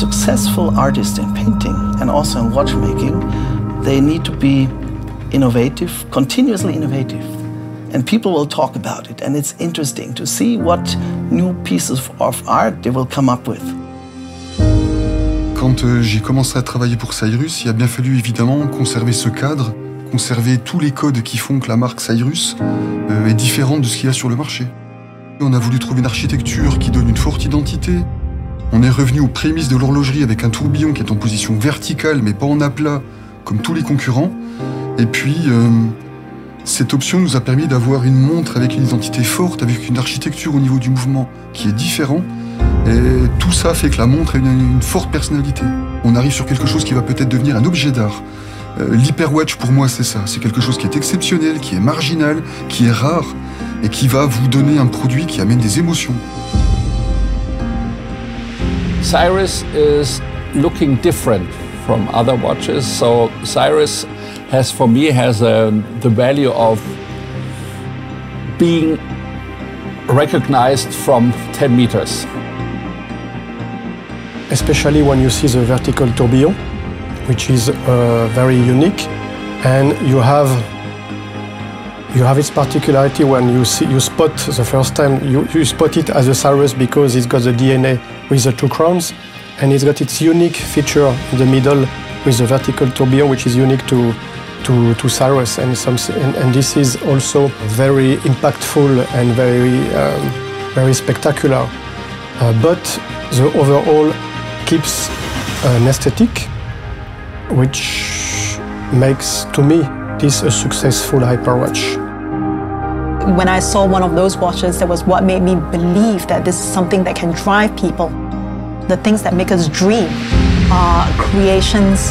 successful artists in painting and also in watchmaking, they need to be innovative, continuously innovative. And people will talk about it, and it's interesting to see what new pieces of art they will come up with. Quand euh, j'ai commencé à travailler pour Cyrus, il a bien fallu évidemment conserver ce cadre, conserver tous les codes qui font que la marque Cyrus euh, est différente de ce qu'il y a sur le marché. On a voulu trouver une architecture qui donne une forte identité. On est revenu aux prémices de l'horlogerie avec un tourbillon qui est en position verticale mais pas en aplat comme tous les concurrents. Et puis, euh, cette option nous a permis d'avoir une montre avec une identité forte, avec une architecture au niveau du mouvement qui est différent. Et tout ça fait que la montre a une, forte personnalité. On arrive sur quelque chose qui va peut-être devenir un objet d'art. Euh, L'Hyperwatch, pour moi, c'est ça. C'est quelque chose qui est exceptionnel, qui est marginal, qui est rare, et qui va vous donner un produit qui amène des émotions. Cyrus is looking different from other watches. So Cyrus has, for me, has um, the value of being recognized from 10 meters. Especially when you see the vertical tourbillon, which is uh, very unique, and you have you have its particularity when you see you spot the first time you, you spot it as a Cyrus because it's got the DNA with the two crowns and it's got its unique feature in the middle with the vertical tourbillon which is unique to to, to Cyrus and, some, and, and this is also very impactful and very um, very spectacular uh, but the overall keeps an aesthetic which makes to me this a successful hyperwatch. When I saw one of those watches, that was what made me believe that this is something that can drive people. The things that make us dream are creations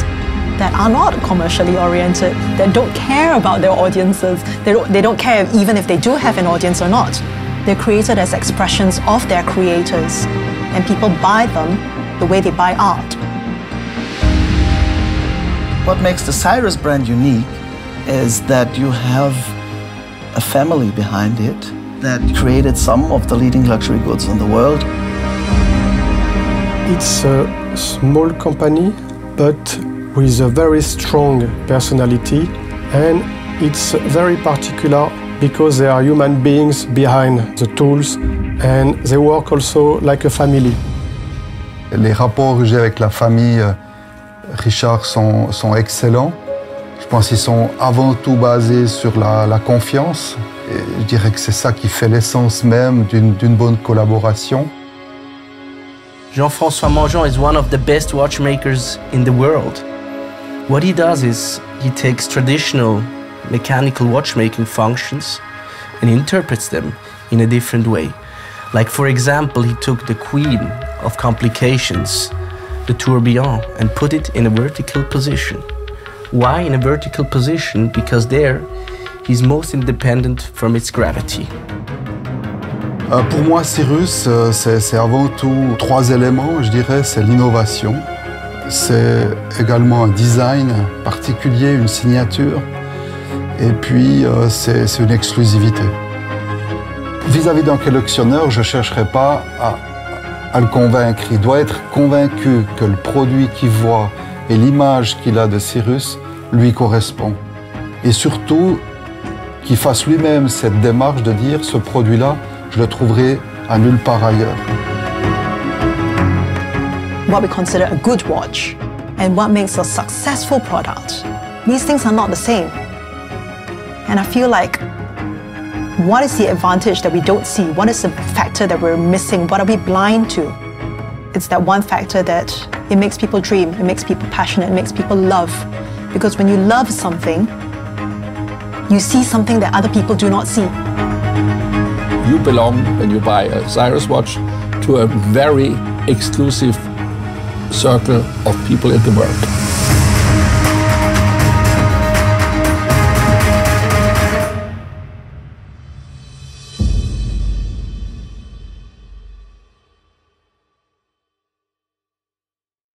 that are not commercially oriented, that don't care about their audiences. They don't, they don't care even if they do have an audience or not. They're created as expressions of their creators, and people buy them the way they buy art. What makes the Cyrus brand unique is that you have a family behind it that created some of the leading luxury goods in the world. It's a small company, but with a very strong personality, and it's very particular because there are human beings behind the tools and they work also like a family. Les rapports que j'ai avec la famille euh, Richard sont, sont excellents. Pense qu'ils sont avant tout basés sur la, confiance. Je dirais que c'est ça qui fait l'essence même d'une bonne collaboration. Jean-François Mangin is one of the best watchmakers in the world. What he does is he takes traditional mechanical watchmaking functions and interprets them in a different way. Like for example, he took the queen of complications, the tourbillon, and put it in a vertical position. Why in a vertical position? Because there, he's most independent from its gravity. Euh, pour moi, Cyrus, euh, c'est avant tout trois éléments, je dirais. C'est l'innovation, c'est également un design particulier, une signature, et puis euh, c'est une exclusivité. Vis-à-vis d'un collectionneur, je ne chercherai pas à, à le convaincre. Il doit être convaincu que le produit qu'il voit et l'image qu'il a de Cyrus lui correspond. Et surtout, qu'il fasse lui-même cette démarche de dire ce produit-là, je le trouverai à nulle part ailleurs. What we consider a good watch and what makes a successful product, these things are not the same. And I feel like what is the advantage that we don't see? What is the factor that we're missing? What are we blind to? It's that one factor that it makes people dream, it makes people passionate, it makes people love. Because when you love something, you see something that other people do not see. You belong, when you buy a Cyrus watch, to a very exclusive circle of people in the world.